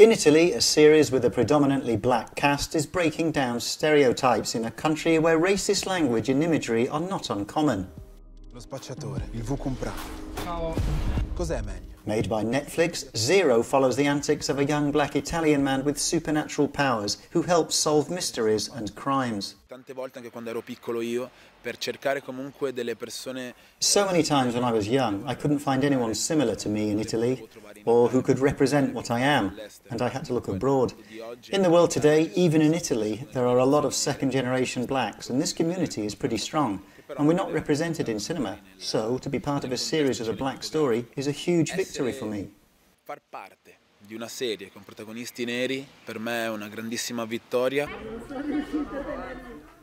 In Italy, a series with a predominantly black cast is breaking down stereotypes in a country where racist language and imagery are not uncommon. Lo spacciatore, il V comprato. Ciao. Cos'è meglio? Made by Netflix, Zero follows the antics of a young black Italian man with supernatural powers who helps solve mysteries and crimes. Tante volte anche quando ero piccolo io, per cercare comunque delle persone So many times when I was young, I couldn't find anyone similar to me in Italy, or who could represent what I am, and I had to look abroad. In the world today, even in Italy, there are a lot of second generation blacks, and this community is pretty strong. And we're not represented in cinema, so to be part of a series as a black story is a huge victory for me. di una serie con protagonisti neri per me è una grandissima vittoria.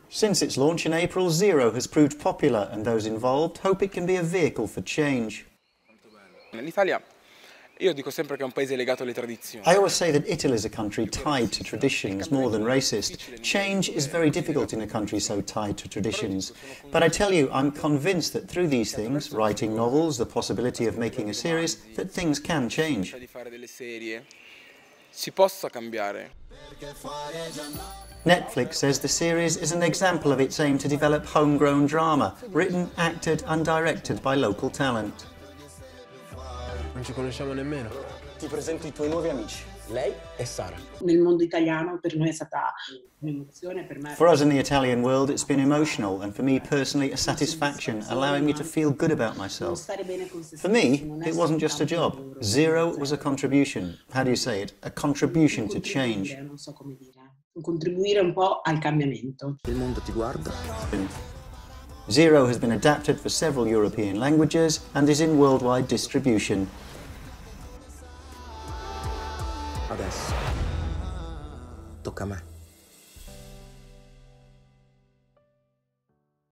Since its launch in April, Zero has proved popular, and those involved hope it can be a vehicle for change. L'Italia, io dico sempre che è un paese legato alle tradizioni. I always say that Italy is a country tied to traditions more than racist. Change is very difficult in a country so tied to traditions. But I tell you, I'm convinced that through these things, writing novels, the possibility of making a series, that things can change. di fare delle serie si possa cambiare. Netflix says the series is an example of its aim to develop homegrown drama, written, acted, and directed by local talent. Non ci conosciamo nemmeno. Ti presento i tuoi nuovi amici, lei e Sara. nel mondo italiano per noi è stata un'emozione, per me For us in the Italian world, it's been emotional, and for me personally, a satisfaction, allowing me to feel good about myself. For me, non è it wasn't just a job. lavoro. Zero was a contribution. How do you say it? A contribution to change. Contribuire, non so come dire, contribuire un po' al cambiamento. Il mondo ti guarda. Zero has been adapted for several European languages and is in worldwide distribution. Adesso tocca a me.